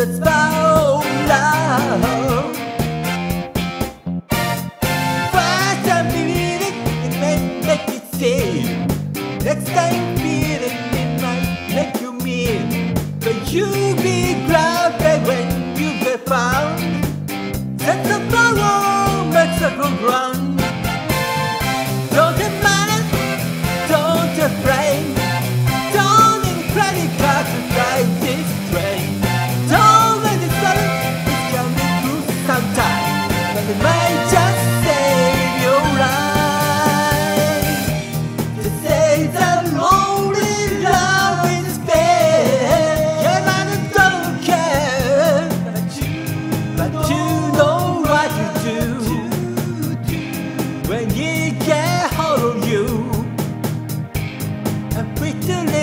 sits back. A pretty